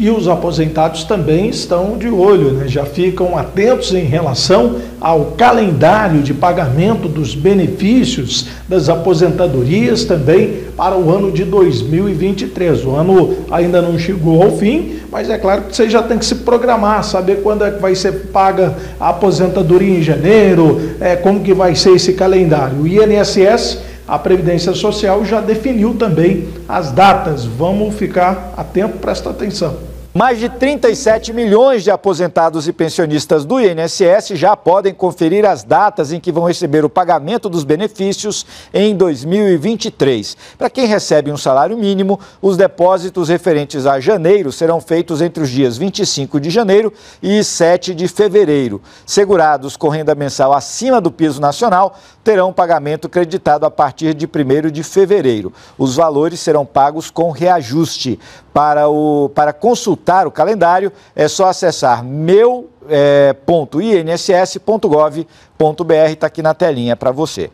E os aposentados também estão de olho, né? já ficam atentos em relação ao calendário de pagamento dos benefícios das aposentadorias também para o ano de 2023. O ano ainda não chegou ao fim, mas é claro que você já tem que se programar, saber quando é que vai ser paga a aposentadoria em janeiro, é, como que vai ser esse calendário. O INSS a Previdência Social já definiu também as datas. Vamos ficar atento, presta atenção. Mais de 37 milhões de aposentados e pensionistas do INSS já podem conferir as datas em que vão receber o pagamento dos benefícios em 2023. Para quem recebe um salário mínimo, os depósitos referentes a janeiro serão feitos entre os dias 25 de janeiro e 7 de fevereiro. Segurados com renda mensal acima do piso nacional terão pagamento creditado a partir de 1 de fevereiro. Os valores serão pagos com reajuste. Para, o, para consultar o calendário, é só acessar meu.inss.gov.br, está aqui na telinha para você.